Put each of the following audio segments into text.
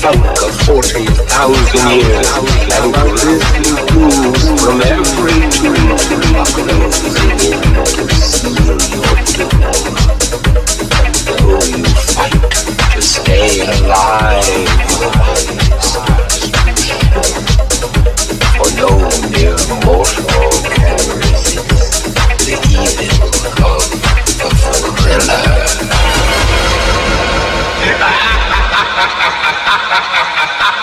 summer of 40,000 years and grisly grooves from every tree of the rock.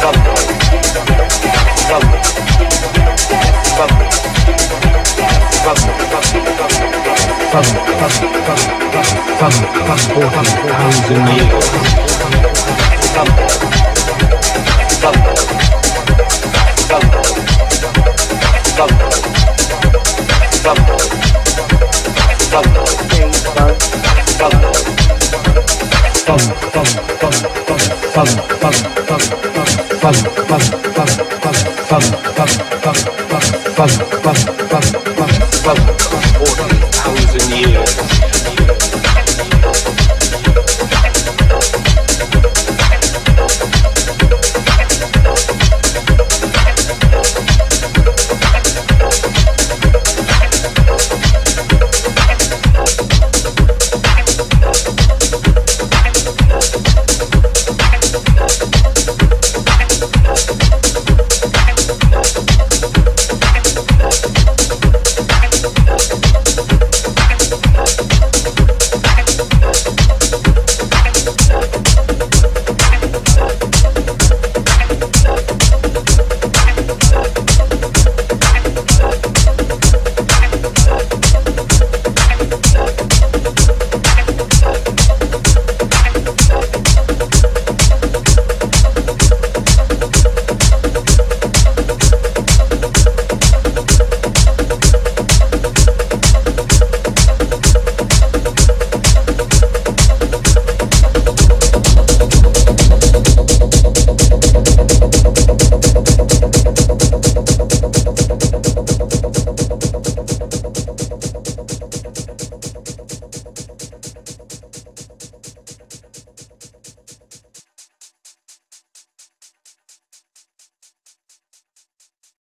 Bum, bum, bum, bum hours in the year.